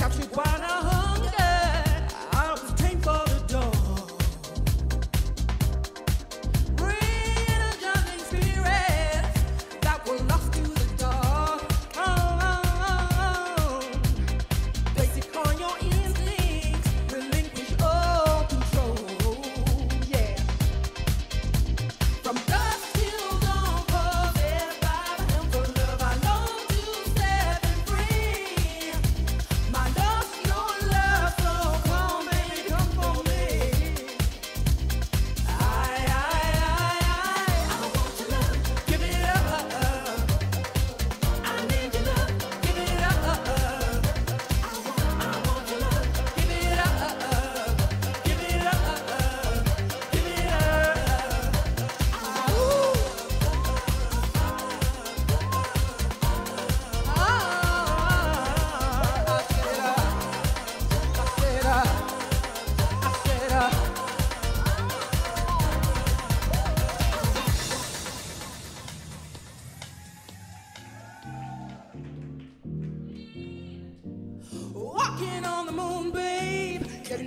capture iguana.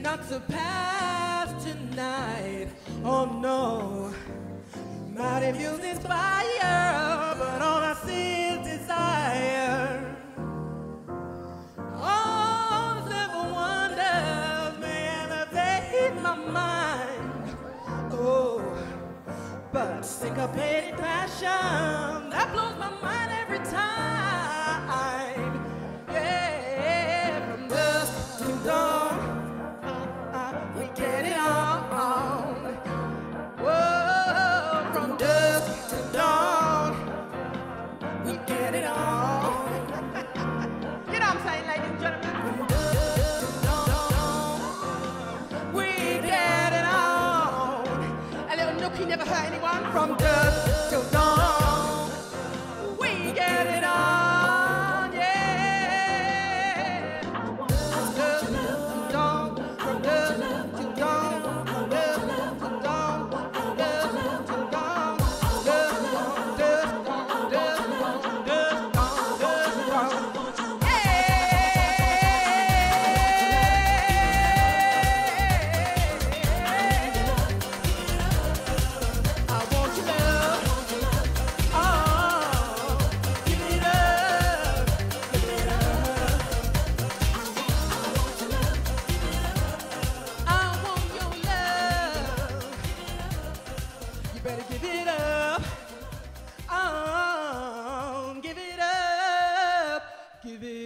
Not surpassed tonight. Oh no. Have used inspire, but all I see is desire. All the simple wonders may elevate my mind. Oh, but syncopated passion that blows my mind every time. Anyone from dawn. takdir